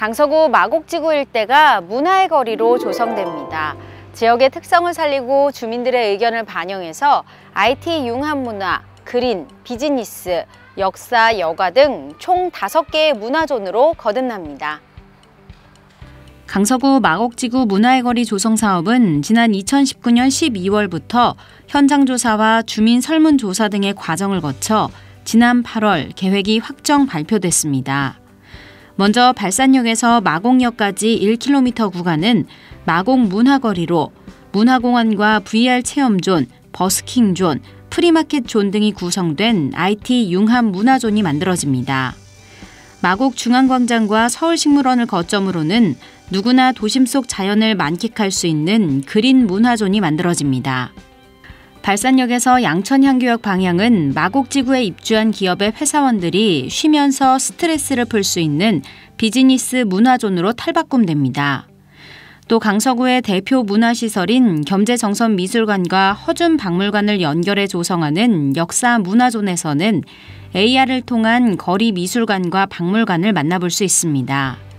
강서구 마곡지구 일대가 문화의 거리로 조성됩니다. 지역의 특성을 살리고 주민들의 의견을 반영해서 IT 융합 문화, 그린, 비즈니스, 역사, 여가 등총 5개의 문화존으로 거듭납니다. 강서구 마곡지구 문화의 거리 조성 사업은 지난 2019년 12월부터 현장 조사와 주민 설문 조사 등의 과정을 거쳐 지난 8월 계획이 확정 발표됐습니다. 먼저 발산역에서 마곡역까지 1km 구간은 마곡 문화거리로 문화공원과 VR 체험존, 버스킹존, 프리마켓 존 등이 구성된 IT 융합 문화존이 만들어집니다. 마곡 중앙광장과 서울식물원을 거점으로는 누구나 도심 속 자연을 만끽할 수 있는 그린 문화존이 만들어집니다. 발산역에서 양천향교역 방향은 마곡지구에 입주한 기업의 회사원들이 쉬면서 스트레스를 풀 수 있는 비즈니스 문화존으로 탈바꿈됩니다. 또 강서구의 대표 문화시설인 겸재정선미술관과 허준 박물관을 연결해 조성하는 역사 문화존에서는 AR을 통한 거리 미술관과 박물관을 만나볼 수 있습니다.